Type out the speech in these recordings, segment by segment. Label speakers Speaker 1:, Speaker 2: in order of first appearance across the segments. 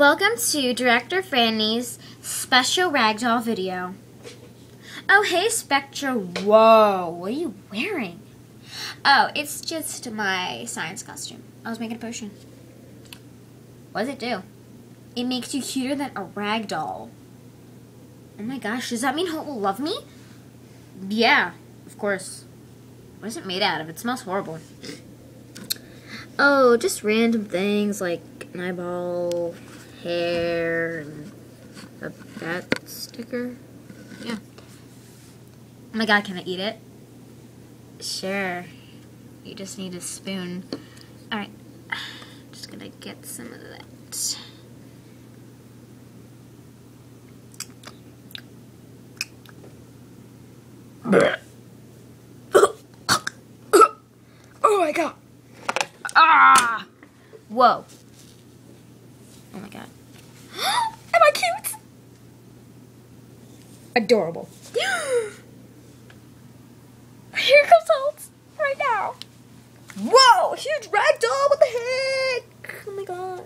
Speaker 1: Welcome to Director Franni's special ragdoll video. Oh, hey, Spectra. Whoa, what are you wearing? Oh, it's just my science costume. I was making a potion. What does it do? It makes you cuter than a ragdoll. Oh my gosh, does that mean Holt will love me? Yeah, of course. What is it made out of? It smells horrible. Oh, just random things like an eyeball, hair, and a bat sticker. Yeah. Oh my god, can I eat it? Sure. You just need a spoon. Alright. Just gonna get some of that. oh my god. Ah! Whoa. Oh my god. Am I cute? Adorable. Here comes Holt right now. Whoa! Huge ragdoll! What the heck? Oh my god.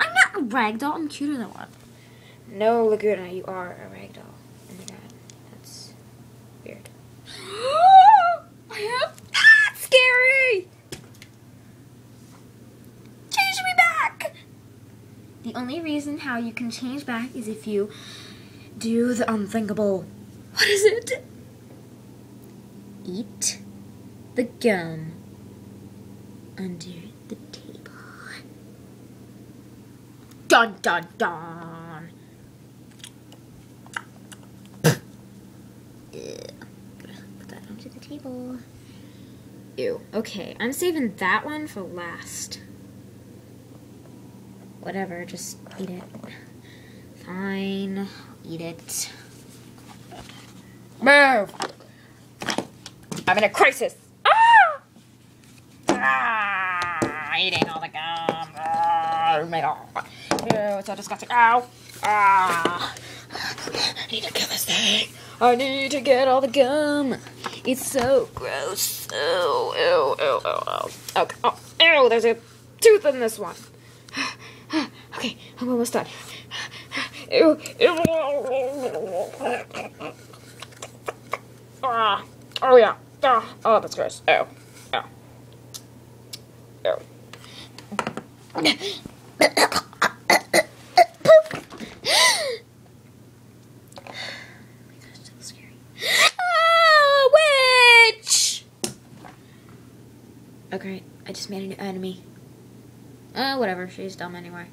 Speaker 1: I'm not a ragdoll. I'm cuter than one. No, Lagoona, you are a ragdoll. Oh my god. That's weird. I am? Ah, it's scary! Change me back! The only reason how you can change back is if you do the unthinkable. What is it? Eat the gum under the table. Dun dun dun. Put that onto the table. Ew. Okay, I'm saving that one for last. Whatever, just eat it. Fine, eat it. Move! I'm in a crisis. Ah! Ah! Eating all the gum. Ah, oh my god. Ew, it's so disgusting. Ow! Ah! I need to kill this thing. I need to get all the gum. It's so gross. Ew, ew, ew, ew, ew. Okay. Oh, ew, there's a tooth in this one. Okay, I'm almost done. Ew, ew. Ah, oh yeah. Ah, oh, that's gross. Scary. Ah, witch! Okay, I just made a new enemy. Uh, whatever, she's dumb anyway.